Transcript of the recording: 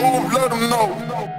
Oh, let them know.